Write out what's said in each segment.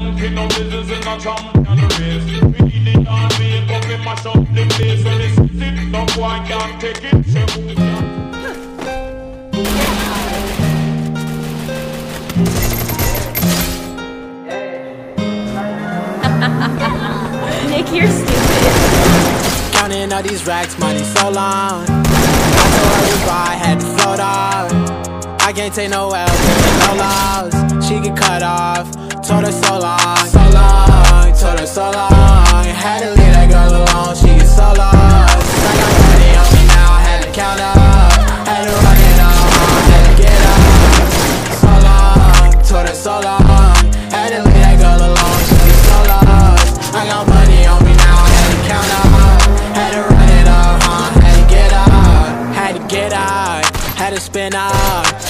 King of business in a champion race. We the army, but we mash up the place. When it's it, no boy can't take it. Say who? Nick, you're stupid. Counting all these racks, money so long. I told her goodbye, had to float off. I can't take no L, no loss. She get cut off. Told her so long, so long. Told her so long. Had to leave that girl alone, she get so lost. I got money on me now, had to count up. Had to run it up, had to get up. So long, told her so long. Had to leave that girl alone, she so lost. I got money on me now, had to count up. Had to run it? Had to get up, had to get up, had to spin up.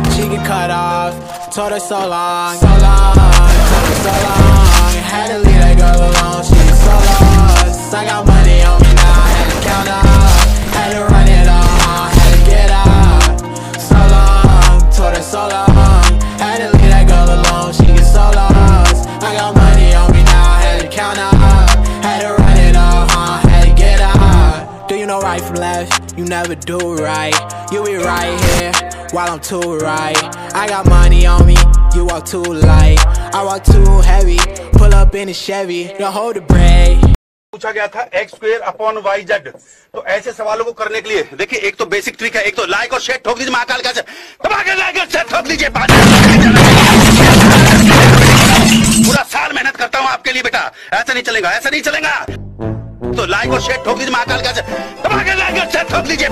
She get cut off. Told her so long, so long, told her so long. Had to leave that girl alone, she so lost. I got money on me now, had to count up. Had to run it on, had to get up. So long, told her so long. Had to leave that girl alone, she get so lost. I got money on me now, had to count up. Had to run it huh? Had to get up. Do you know right from left? You never do right. You be right here while I'm too right. I got money on me, you walk too light. I walk too heavy, pull up in a Chevy, don't hold the brake. पूछा गया था X square upon Y Z तो ऐसे सवालों को करने के लिए देखिए एक तो बेसिक ट्रिक है एक तो लाइक और शेयर ठोक दीजिए महाकाल का लाइक और शेयर ठोक दीजिए पूरा साल मेहनत करता हूँ आपके लिए बेटा। ऐसा नहीं चलेगा ऐसा नहीं चलेगा। तो लाइक और शेयर ठोक दीजिए महाकाल के लाइक और शेयर ठोक दीजिए